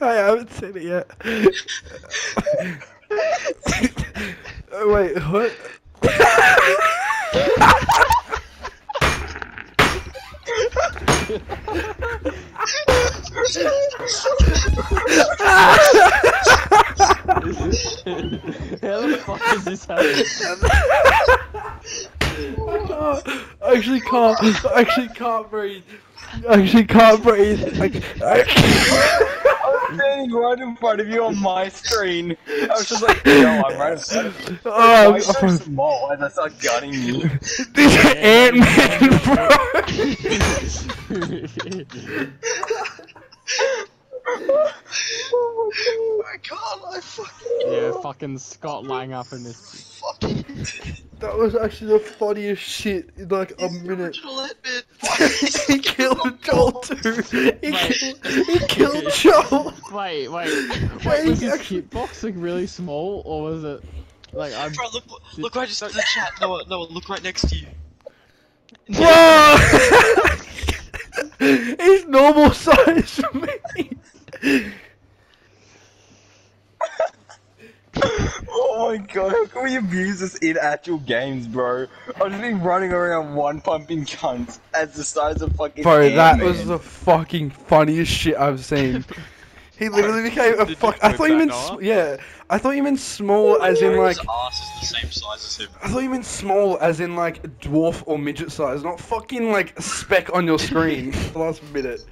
I haven't seen it yet. oh, wait, what? How the fuck is this happening? I can't- I actually can't. I actually can't breathe. I actually can't breathe. I, I, I'm standing right in front of you on my screen. I was just like, no, I'm right in front of you. oh, Why I'm, are you so I'm, small as I start gunning you? this Ant Man, bro. Oh my god, I fucking yeah, fucking Scott Lang up in this. Fucking That was actually the funniest shit in like a minute. he killed Joel too. He killed, he killed Joel. Wait, wait, Wait, wait, was he his actually- hitbox like really small, or was it like I'm? Bro, look, look right just in the chat. Noah, Noah, look right next to you. Whoa! He's normal size for me. Oh my god, how can we abuse this in actual games, bro? I've just been running around one pumping cunts as the size of fucking. Bro, that Ant-Man. was the fucking funniest shit I've seen. He literally became a fuck. I thought you meant sm- yeah. I thought you meant small as in like. His ass is the same size as him. I thought you meant small as in like dwarf or midget size, not fucking like a speck on your screen. the last minute.